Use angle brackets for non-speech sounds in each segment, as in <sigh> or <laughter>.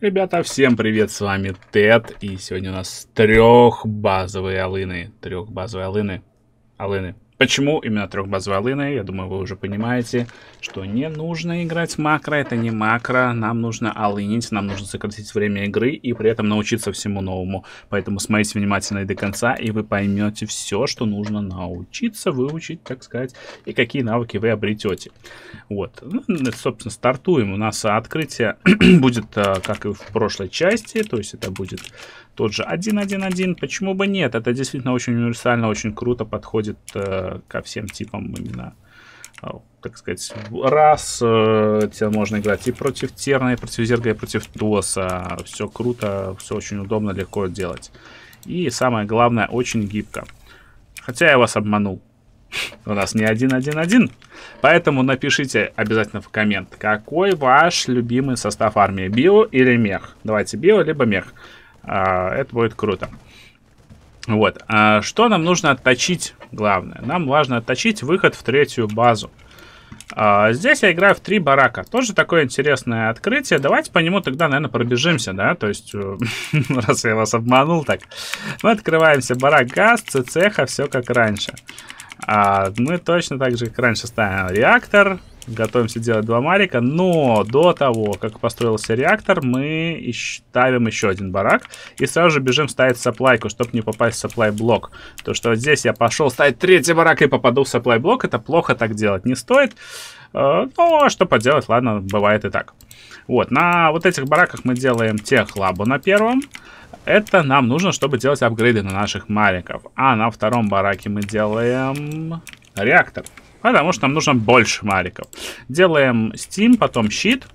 Ребята, всем привет, с вами Тед, и сегодня у нас трехбазовые алыны, трехбазовые алыны, алыны. Почему именно трехбазовые алыны? Я думаю, вы уже понимаете, что не нужно играть макро, это не макро, нам нужно алынить, нам нужно сократить время игры и при этом научиться всему новому. Поэтому смотрите внимательно и до конца, и вы поймете все, что нужно научиться, выучить, так сказать, и какие навыки вы обретете. Вот, ну, собственно, стартуем. У нас открытие <clears throat> будет, э, как и в прошлой части, то есть это будет тот же 1.1.1. Почему бы нет? Это действительно очень универсально, очень круто подходит э, ко всем типам именно э, так сказать, раз э, тебе можно играть и против Терна, и против Зерга, и против Тоса. Все круто, все очень удобно, легко делать. И самое главное, очень гибко. Хотя я вас обманул. У нас не 1.1.1. Поэтому напишите обязательно в коммент, какой ваш любимый состав армии, био или мех. Давайте био, либо мех. А, это будет круто. Вот. А что нам нужно отточить, главное? Нам важно отточить выход в третью базу. А, здесь я играю в три барака. Тоже такое интересное открытие. Давайте по нему тогда, наверное, пробежимся, да? То есть, э, <laughs> раз я вас обманул так. Мы открываемся барак газ, цеха, все как раньше. Мы точно так же, как раньше, ставим реактор, Готовимся делать два марика, но до того, как построился реактор, мы ставим еще один барак и сразу же бежим ставить саплайку, чтобы не попасть в саплай блок. То, что вот здесь я пошел ставить третий барак и попаду в саплай блок, это плохо так делать не стоит. Э, ну, а что поделать, ладно, бывает и так. Вот, на вот этих бараках мы делаем техлабу на первом. Это нам нужно, чтобы делать апгрейды на наших мариков. А на втором бараке мы делаем реактор. Потому что нам нужно больше мариков. Делаем Steam, потом щит.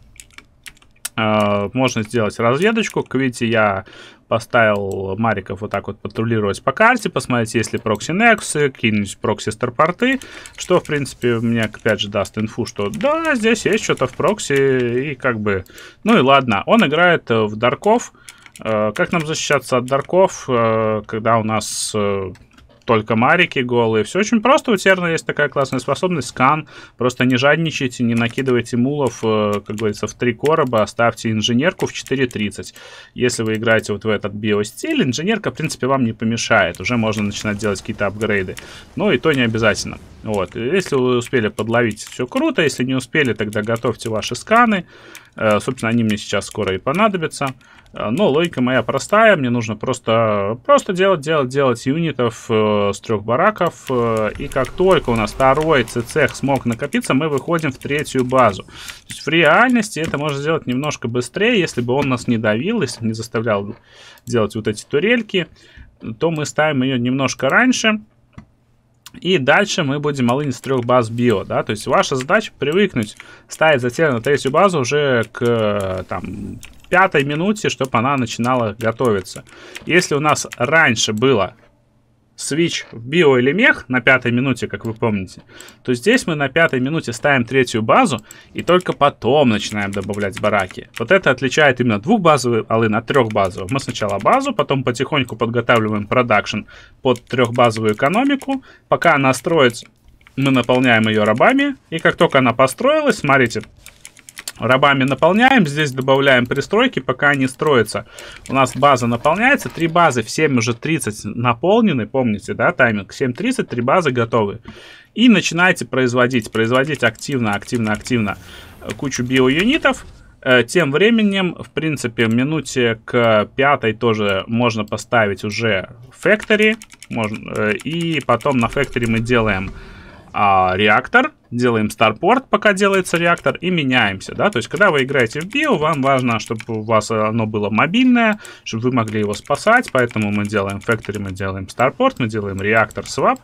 Э, можно сделать разведочку. Как видите, я поставил мариков вот так вот патрулировать по карте, посмотреть, есть ли прокси Nexus, какие-нибудь прокси старпорты, что, в принципе, мне, опять же, даст инфу, что да, здесь есть что-то в прокси, и как бы, ну и ладно. Он играет в Дарков. Э, как нам защищаться от Дарков, э, когда у нас только марики голые. Все очень просто. У Терна есть такая классная способность. Скан. Просто не жадничайте, не накидывайте мулов, э, как говорится, в три короба. Оставьте инженерку в 4.30. Если вы играете вот в этот биостиль, инженерка, в принципе, вам не помешает. Уже можно начинать делать какие-то апгрейды. Но и то не обязательно. Вот. Если вы успели подловить, все круто. Если не успели, тогда готовьте ваши сканы. Э, собственно, они мне сейчас скоро и понадобятся. Э, но логика моя простая, мне нужно просто, просто делать, делать, делать юнитов э, с трех бараков, и как только у нас второй цех смог накопиться, мы выходим в третью базу. То есть в реальности это можно сделать немножко быстрее, если бы он нас не давил, если не заставлял делать вот эти турельки, то мы ставим ее немножко раньше, и дальше мы будем малынить с трех баз био, да, то есть ваша задача привыкнуть ставить затем на третью базу уже к там пятой минуте, чтобы она начинала готовиться. Если у нас раньше было свич в био или мех на пятой минуте, как вы помните, то здесь мы на пятой минуте ставим третью базу и только потом начинаем добавлять бараки. Вот это отличает именно двухбазовый алын от трехбазового. Мы сначала базу, потом потихоньку подготавливаем продакшн под трехбазовую экономику. Пока она строится, мы наполняем ее рабами, и как только она построилась, смотрите, рабами наполняем, здесь добавляем пристройки, пока они строятся. У нас база наполняется, три базы в 7 уже 30 наполнены, помните, да, тайминг, 7.30, три базы готовы. И начинаете производить, производить активно, активно, активно кучу биоюнитов. Э, тем временем, в принципе, в минуте к пятой тоже можно поставить уже factory, можно, э, и потом на factory мы делаем а, реактор, делаем старпорт, пока делается реактор, и меняемся, да, то есть, когда вы играете в био, вам важно, чтобы у вас оно было мобильное, чтобы вы могли его спасать, поэтому мы делаем factory, мы делаем старпорт, мы делаем реактор свап,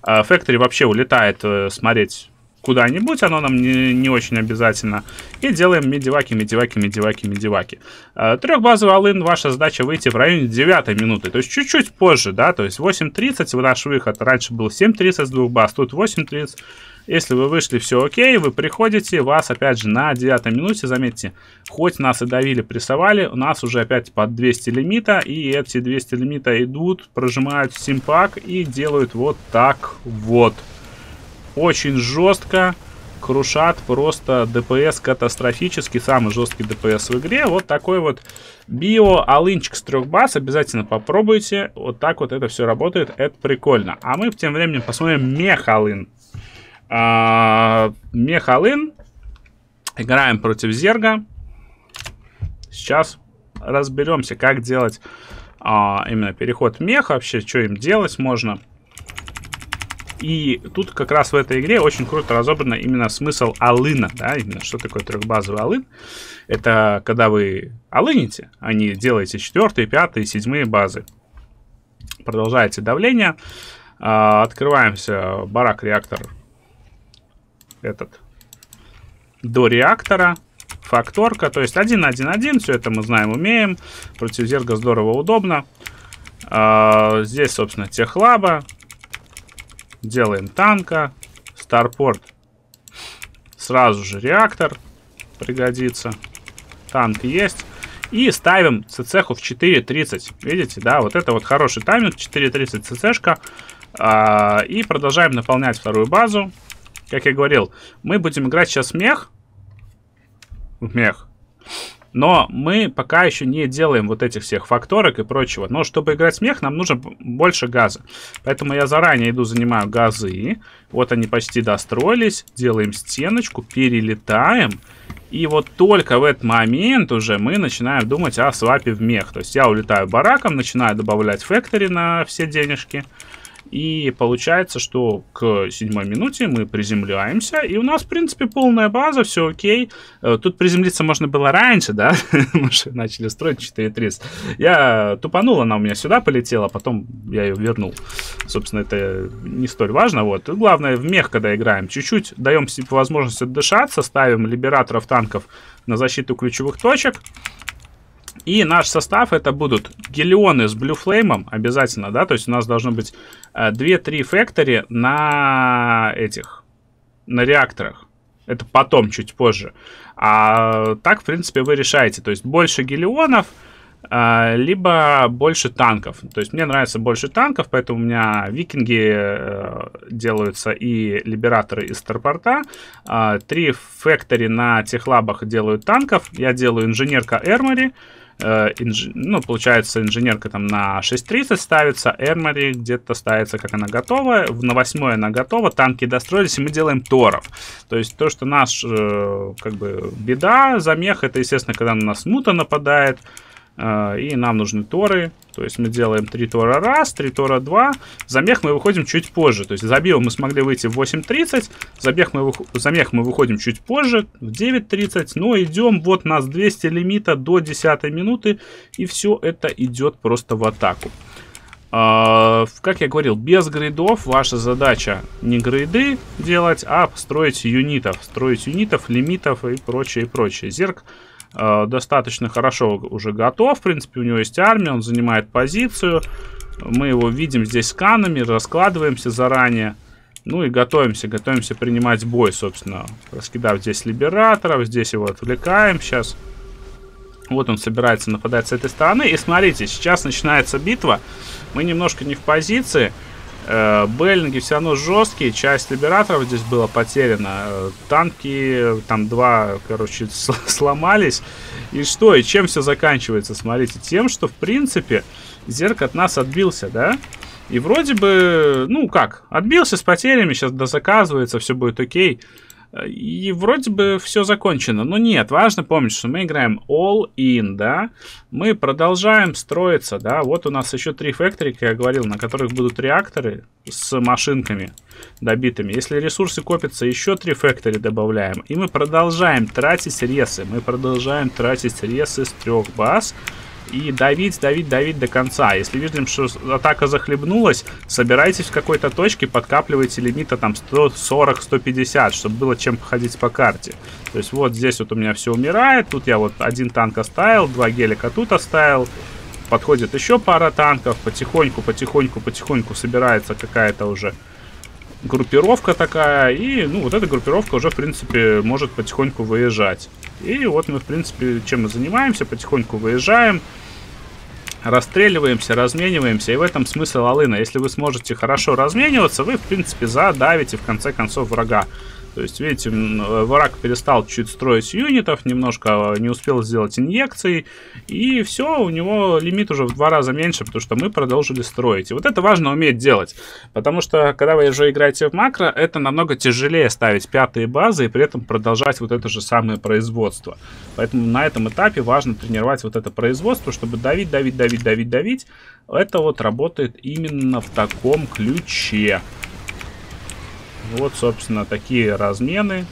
а, factory вообще улетает э, смотреть куда-нибудь, оно нам не, не очень обязательно. И делаем медиваки, медиваки, медиваки, медиваки. А, Трехбазовый алын, ваша задача выйти в районе 9 минуты, то есть чуть-чуть позже, да, то есть 8.30 наш выход, раньше был 7.30 с двух баз, тут 8.30. Если вы вышли, все окей, вы приходите, вас опять же на 9 минуте, заметьте, хоть нас и давили, прессовали, у нас уже опять под 200 лимита, и эти 200 лимита идут, прожимают симпак и делают вот так вот очень жестко. крушат просто ДПС катастрофически, самый жесткий ДПС в игре. Вот такой вот био алынчик с трех баз, обязательно попробуйте. Вот так вот это все работает, это прикольно. А мы тем временем посмотрим мехалын. А, мехалын. Играем против Зерга. Сейчас разберемся, как делать а, именно переход в мех, вообще, что им делать можно. И тут как раз в этой игре очень круто разобрано именно смысл алына, да, именно что такое трехбазовый алын. Это когда вы алыните, а не делаете четвертые, пятые, седьмые базы. Продолжаете давление. А, открываемся барак реактор этот до реактора факторка, то есть 1-1-1, все это мы знаем, умеем. Против зерга здорово, удобно. А, здесь, собственно, техлаба. Делаем танка. Старпорт. Сразу же реактор пригодится. Танк есть. И ставим ЦЦху в 4.30. Видите, да, вот это вот хороший тайминг, 4.30 ЦЦшка. А, и продолжаем наполнять вторую базу. Как я говорил, мы будем играть сейчас мех мех. Но мы пока еще не делаем вот этих всех факторок и прочего. Но чтобы играть в мех, нам нужно больше газа. Поэтому я заранее иду, занимаю газы. Вот они почти достроились. Делаем стеночку, перелетаем. И вот только в этот момент уже мы начинаем думать о свапе в мех. То есть я улетаю бараком, начинаю добавлять фэктори на все денежки. И получается, что к седьмой минуте мы приземляемся, и у нас, в принципе, полная база, все окей. Э, тут приземлиться можно было раньше, да? <laughs> Мы же начали строить 4.30. Я тупанул, она у меня сюда полетела, потом я ее вернул. Собственно, это не столь важно. Вот. Главное, в мех, когда играем, чуть-чуть даем себе возможность отдышаться, ставим либераторов танков на защиту ключевых точек. И наш состав это будут гелионы с Flame обязательно, да, то есть у нас должно быть 2-3 фактори на этих, на реакторах. Это потом, чуть позже. А так, в принципе, вы решаете. То есть больше гелионов, а, либо больше танков. То есть мне нравится больше танков, поэтому у меня викинги э, делаются и либераторы из старпорта. Три фактори на техлабах делают танков. Я делаю инженерка Эрмори. Э, инж... ну, получается, инженерка там на 6.30 ставится, Эрмори где-то ставится, как она готова, на 8 она готова, танки достроились, и мы делаем торов. То есть то, что наш, э, как бы, беда, замех, это, естественно, когда на нас мута нападает, и нам нужны торы, то есть мы делаем 3 тора раз, 3 тора 2. Замех мы выходим чуть позже. То есть за био мы смогли выйти в 8.30. Забег мы. Замех мы выходим чуть позже, в 9.30. Но идем, вот нас 200 лимита до 10 минуты. И все это идет просто в атаку. Uh, как я говорил, без грейдов ваша задача не грейды делать, а строить юнитов. Строить юнитов, лимитов и прочее, и прочее. Зерк Э, достаточно хорошо уже готов. В принципе, у него есть армия, он занимает позицию. Мы его видим здесь сканами, раскладываемся заранее. Ну и готовимся, готовимся принимать бой, собственно. Раскидав здесь либераторов, здесь его отвлекаем сейчас. Вот он собирается нападать с этой стороны. И смотрите, сейчас начинается битва. Мы немножко не в позиции. Э, Бейлинги все равно жесткие, часть либераторов здесь была потеряна. Э, танки, там два, короче, <laughs> сломались. И что, и чем все заканчивается? Смотрите, тем, что, в принципе, Зерк от нас отбился, да? И вроде бы, ну как, отбился с потерями, сейчас дозаказывается, все будет окей. И вроде бы все закончено. Но нет, важно помнить, что мы играем all-in, да. Мы продолжаем строиться, да. Вот у нас еще три фактори, как я говорил, на которых будут реакторы с машинками добитыми. Если ресурсы копятся, еще три фактори добавляем. И мы продолжаем тратить ресы. Мы продолжаем тратить ресы с трех баз и давить, давить, давить до конца. Если видим, что атака захлебнулась, собирайтесь в какой-то точке, подкапливайте лимита там 140-150, чтобы было чем походить по карте. То есть вот здесь вот у меня все умирает, тут я вот один танк оставил, два гелика тут оставил, подходит еще пара танков, потихоньку, потихоньку, потихоньку собирается какая-то уже группировка такая, и, ну, вот эта группировка уже, в принципе, может потихоньку выезжать. И вот мы, в принципе, чем мы занимаемся, потихоньку выезжаем, расстреливаемся, размениваемся, и в этом смысл Алына. Если вы сможете хорошо размениваться, вы, в принципе, задавите, в конце концов, врага. То есть, видите, враг перестал чуть строить юнитов, немножко не успел сделать инъекции, и все, у него лимит уже в два раза меньше, потому что мы продолжили строить. И вот это важно уметь делать, потому что, когда вы уже играете в макро, это намного тяжелее ставить пятые базы и при этом продолжать вот это же самое производство. Поэтому на этом этапе важно тренировать вот это производство, чтобы давить, давить, давить, давить, давить. Это вот работает именно в таком ключе. Вот, собственно, такие размены,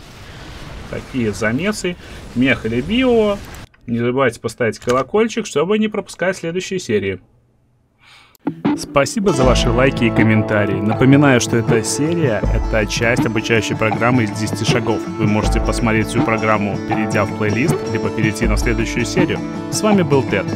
такие замесы. Мех или био. Не забывайте поставить колокольчик, чтобы не пропускать следующие серии. Спасибо за ваши лайки и комментарии. Напоминаю, что эта серия — это часть обучающей программы из 10 шагов. Вы можете посмотреть всю программу, перейдя в плейлист, либо перейти на следующую серию. С вами был Тед.